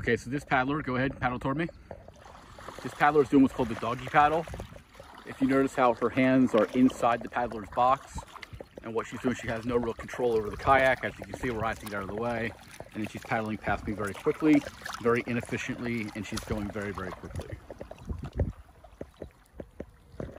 Okay, so this paddler, go ahead, paddle toward me. This paddler is doing what's called the doggy paddle. If you notice how her hands are inside the paddler's box, and what she's doing, she has no real control over the kayak. As you can see, we're rising out of the way, and then she's paddling past me very quickly, very inefficiently, and she's going very, very quickly.